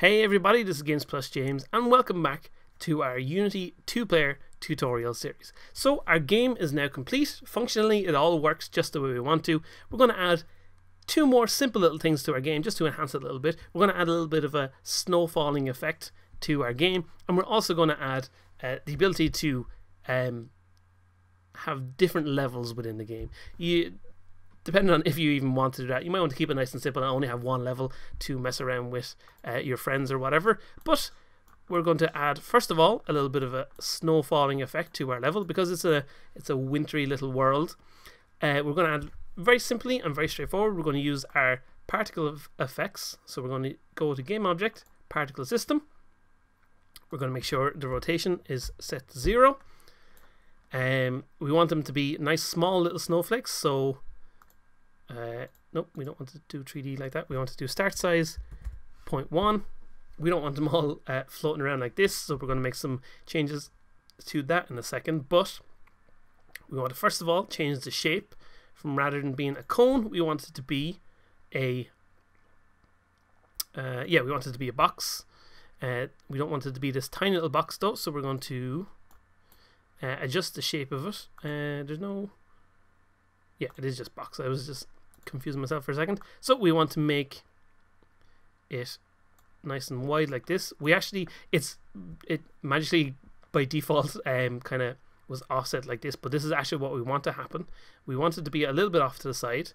Hey everybody, this is Games Plus James, and welcome back to our Unity two player tutorial series. So, our game is now complete. Functionally, it all works just the way we want to. We're going to add two more simple little things to our game just to enhance it a little bit. We're going to add a little bit of a snow falling effect to our game, and we're also going to add uh, the ability to um, have different levels within the game. You depending on if you even want to do that, you might want to keep it nice and simple and only have one level to mess around with uh, your friends or whatever. But we're going to add first of all a little bit of a snow falling effect to our level because it's a it's a wintry little world. Uh, we're going to add very simply and very straightforward. We're going to use our particle effects. So we're going to go to game object particle system. We're going to make sure the rotation is set to zero. Um, we want them to be nice small little snowflakes. So uh, nope, we don't want to do 3D like that. We want to do start size 0.1. We don't want them all uh, floating around like this, so we're going to make some changes to that in a second. But we want to first of all change the shape from rather than being a cone, we want it to be a uh, yeah, we want it to be a box. Uh, we don't want it to be this tiny little box though, so we're going to uh, adjust the shape of it. Uh, there's no yeah, it is just box. I was just confusing myself for a second. So we want to make it nice and wide like this. We actually, it's it magically by default um kind of was offset like this, but this is actually what we want to happen. We want it to be a little bit off to the side,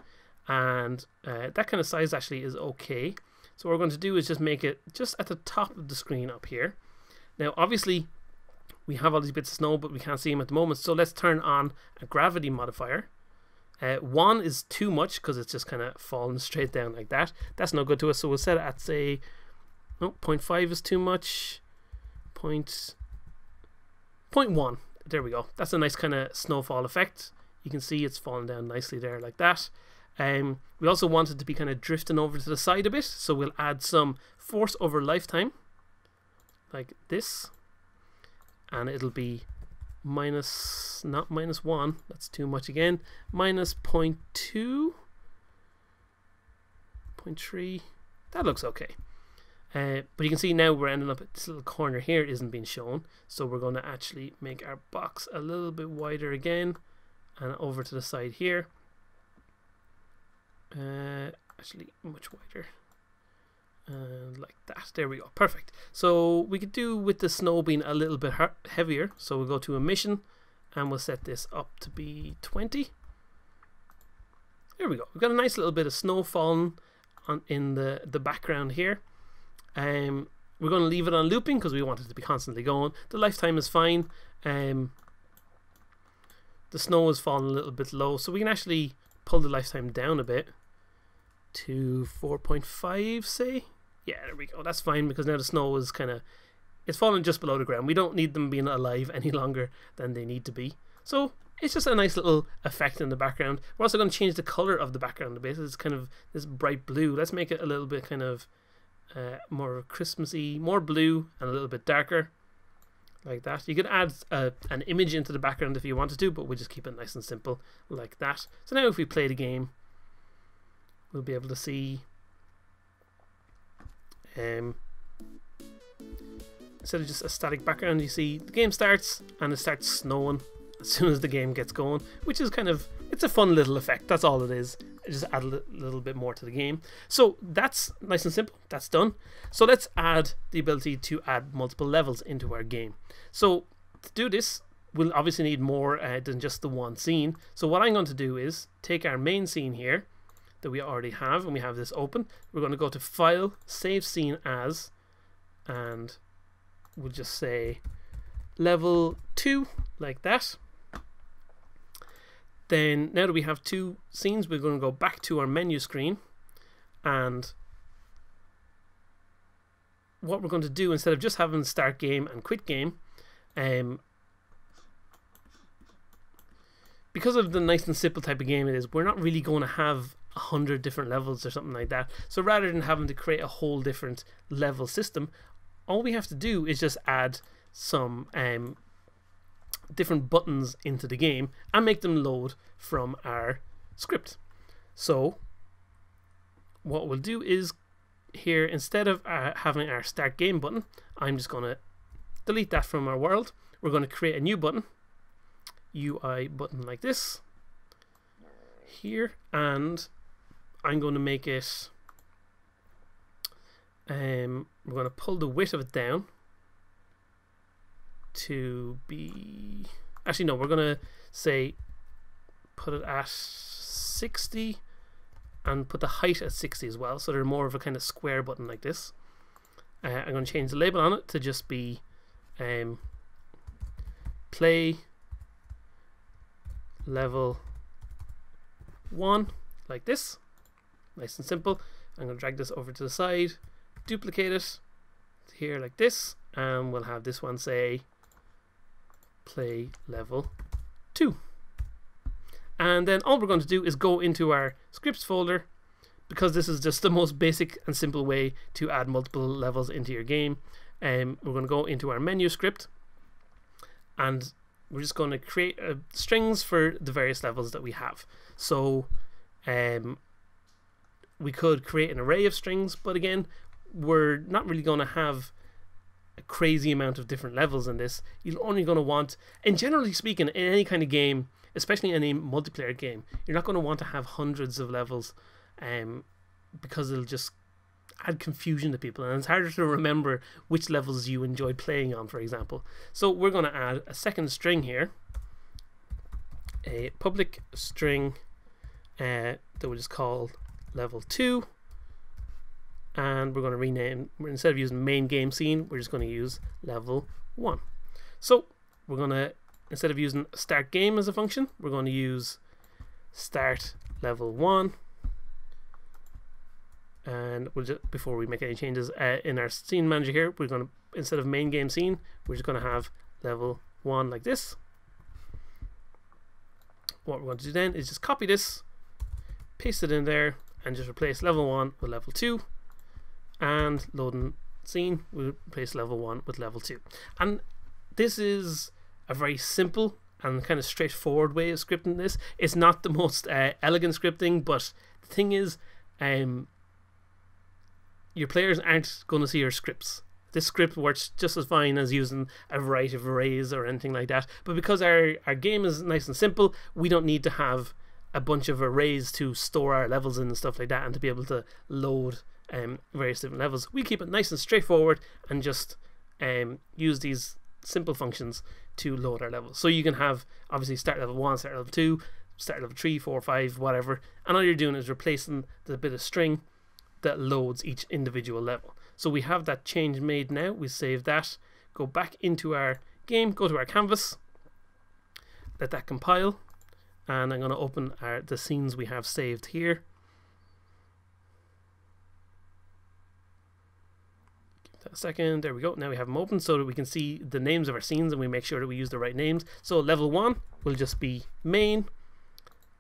and uh, that kind of size actually is okay. So what we're going to do is just make it just at the top of the screen up here. Now, obviously, we have all these bits of snow, but we can't see them at the moment. So let's turn on a gravity modifier. Uh, one is too much because it's just kind of falling straight down like that. That's no good to us. So we'll set it at say, no, 0.5 is too much. Point, 0.1. There we go. That's a nice kind of snowfall effect. You can see it's falling down nicely there like that. Um, we also want it to be kind of drifting over to the side a bit. So we'll add some force over lifetime like this. And it'll be minus, not minus 1, that's too much again, minus 0 0.2, 0.3, that looks okay. Uh, but you can see now we're ending up at this little corner here isn't being shown, so we're going to actually make our box a little bit wider again, and over to the side here. Uh, actually, much wider like that. There we go. Perfect. So we could do with the snow being a little bit heavier. So we'll go to emission and we'll set this up to be 20 there we go. We've got a nice little bit of snow falling on in the the background here. Um we're going to leave it on looping because we want it to be constantly going. The lifetime is fine. Um the snow is falling a little bit low so we can actually pull the lifetime down a bit to 4.5 say yeah, there we go. That's fine because now the snow is kind of it's falling just below the ground. We don't need them being alive any longer than they need to be. So it's just a nice little effect in the background. We're also going to change the color of the background a bit. It's kind of this bright blue. Let's make it a little bit kind of uh, more Christmassy, more blue, and a little bit darker, like that. You could add uh, an image into the background if you wanted to, but we'll just keep it nice and simple, like that. So now if we play the game, we'll be able to see um, instead of just a static background, you see the game starts and it starts snowing as soon as the game gets going, which is kind of it's a fun little effect. That's all it is. Just add a little bit more to the game. So that's nice and simple. That's done. So let's add the ability to add multiple levels into our game. So to do this, we'll obviously need more uh, than just the one scene. So what I'm going to do is take our main scene here that we already have and we have this open. We're going to go to File, Save Scene As, and we'll just say level 2, like that. Then, now that we have two scenes, we're going to go back to our menu screen and what we're going to do instead of just having start game and quit game, um, because of the nice and simple type of game it is, we're not really going to have a hundred different levels or something like that. So rather than having to create a whole different level system, all we have to do is just add some um, different buttons into the game and make them load from our script. So what we'll do is here, instead of uh, having our start game button, I'm just going to delete that from our world. We're going to create a new button, UI button like this, here, and I'm going to make it, um, we're going to pull the width of it down to be, actually no, we're going to say, put it at 60 and put the height at 60 as well. So they're more of a kind of square button like this. Uh, I'm going to change the label on it to just be um, play level 1 like this nice and simple I'm going to drag this over to the side duplicate it here like this and we'll have this one say play level 2 and then all we're going to do is go into our scripts folder because this is just the most basic and simple way to add multiple levels into your game. Um, we're going to go into our menu script and we're just going to create uh, strings for the various levels that we have. So um, we could create an array of strings, but again, we're not really going to have a crazy amount of different levels in this. You're only going to want, and generally speaking, in any kind of game, especially in a multiplayer game, you're not going to want to have hundreds of levels um, because it'll just add confusion to people and it's harder to remember which levels you enjoy playing on, for example. So we're going to add a second string here, a public string uh, that we'll just call level 2 and we're going to rename instead of using main game scene we're just going to use level 1 so we're going to instead of using start game as a function, we're going to use start level 1 and we'll just before we make any changes uh, in our scene manager here we're going to instead of main game scene we're just going to have level 1 like this. What we're going to do then is just copy this paste it in there and just replace level 1 with level 2 and loading scene we'll replace level 1 with level 2 and this is a very simple and kind of straightforward way of scripting this. It's not the most uh, elegant scripting, but the thing is, um, your players aren't going to see your scripts. This script works just as fine as using a variety of arrays or anything like that. But because our, our game is nice and simple, we don't need to have a bunch of arrays to store our levels in and stuff like that and to be able to load um, various different levels. We keep it nice and straightforward and just um, use these simple functions to load our levels. So you can have obviously start level 1, start level 2, start level 3, 4, 5, whatever. And all you're doing is replacing the bit of string that loads each individual level. So we have that change made now. We save that, go back into our game, go to our canvas, let that compile. And I'm going to open our, the scenes we have saved here. Give that a second. There we go. Now we have them open so that we can see the names of our scenes and we make sure that we use the right names. So level 1 will just be main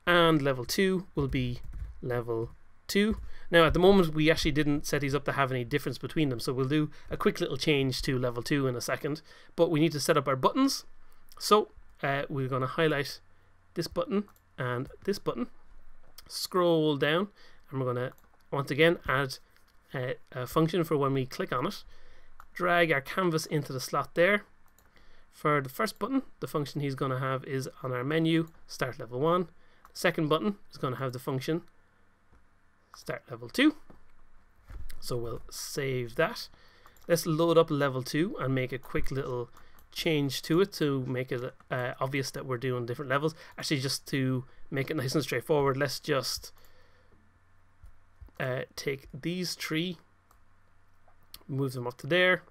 and level 2 will be level 2. Now at the moment we actually didn't set these up to have any difference between them so we'll do a quick little change to level 2 in a second but we need to set up our buttons so uh, we're going to highlight this button and this button scroll down and we're going to once again add a, a function for when we click on it. Drag our canvas into the slot there. For the first button, the function he's going to have is on our menu, start level 1. The second button is going to have the function start level 2. So we'll save that. Let's load up level 2 and make a quick little change to it to make it uh, obvious that we're doing different levels. Actually, just to make it nice and straightforward, let's just uh, take these three, move them up to there,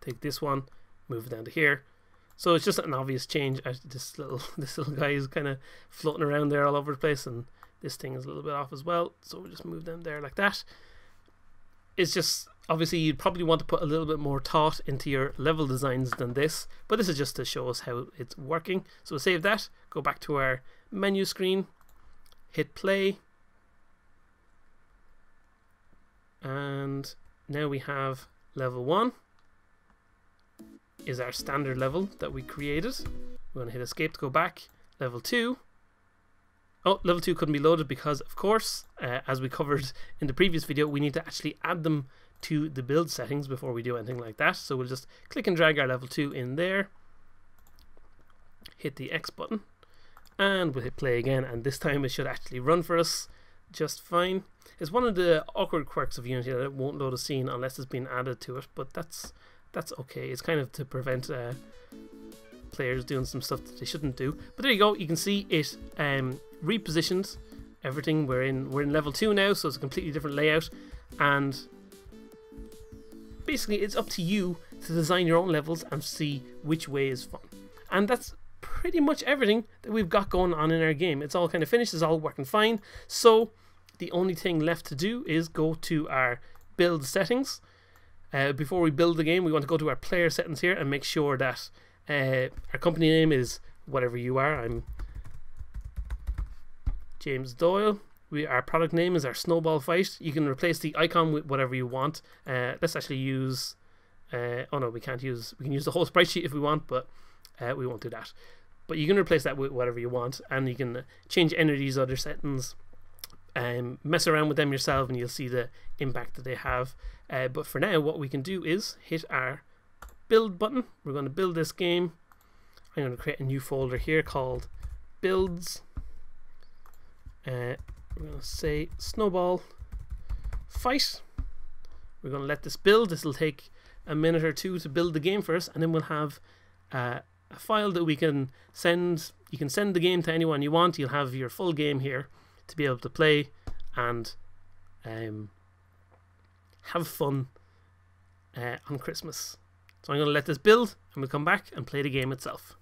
take this one, move it down to here. So it's just an obvious change. This little this little guy is kind of floating around there all over the place, and this thing is a little bit off as well. So we'll just move them there like that. It's just obviously you'd probably want to put a little bit more thought into your level designs than this, but this is just to show us how it's working. So we'll save that, go back to our menu screen, hit play, and now we have level 1 is our standard level that we created. We're going to hit escape to go back. Level 2. Oh, level 2 couldn't be loaded because, of course, uh, as we covered in the previous video, we need to actually add them to the build settings before we do anything like that. So we'll just click and drag our level 2 in there, hit the X button, and we'll hit play again, and this time it should actually run for us just fine. It's one of the awkward quirks of Unity that it won't load a scene unless it's been added to it, but that's that's okay. It's kind of to prevent uh, players doing some stuff that they shouldn't do. But there you go. You can see it um, repositioned everything. We're in we're in level two now, so it's a completely different layout, and basically it's up to you to design your own levels and see which way is fun. And that's pretty much everything that we've got going on in our game. It's all kind of finished. It's all working fine. So the only thing left to do is go to our build settings. Uh, before we build the game, we want to go to our player settings here and make sure that uh, our company name is whatever you are. I'm James Doyle. We our product name is our Snowball Fight. You can replace the icon with whatever you want. Uh, let's actually use. Uh, oh no, we can't use. We can use the whole sprite sheet if we want, but uh, we won't do that. But you can replace that with whatever you want, and you can change any of these other settings. Um, mess around with them yourself, and you'll see the impact that they have. Uh, but for now, what we can do is hit our build button. We're going to build this game. I'm going to create a new folder here called builds. Uh, we're going to say snowball fight. We're going to let this build. This will take a minute or two to build the game for us, and then we'll have uh, a file that we can send. You can send the game to anyone you want. You'll have your full game here to be able to play and um, have fun uh, on Christmas. So I'm going to let this build and we'll come back and play the game itself.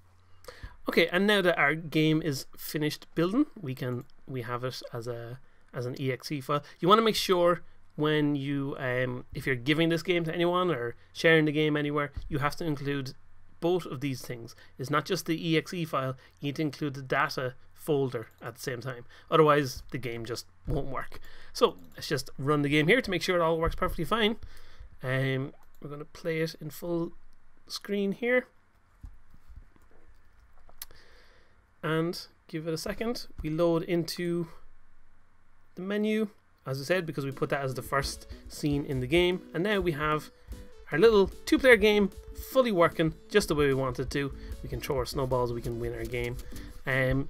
Okay, and now that our game is finished building, we can we have it as a as an exe file. You want to make sure when you um, if you're giving this game to anyone or sharing the game anywhere, you have to include both of these things. It's not just the exe file, you need to include the data folder at the same time. Otherwise, the game just won't work. So let's just run the game here to make sure it all works perfectly fine. Um, we're going to play it in full screen here. And give it a second. We load into the menu, as I said, because we put that as the first scene in the game. And now we have our little two player game fully working just the way we want it to. We can throw our snowballs, we can win our game. Um,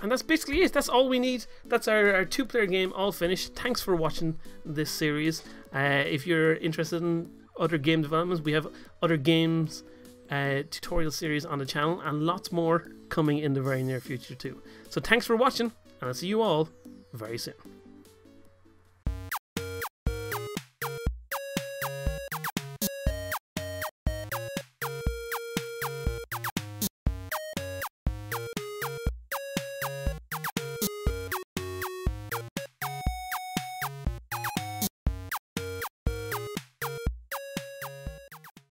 and that's basically it. That's all we need. That's our, our two player game all finished. Thanks for watching this series. Uh, if you're interested in other game developments. We have other games uh, tutorial series on the channel and lots more coming in the very near future too. So thanks for watching and I'll see you all very soon.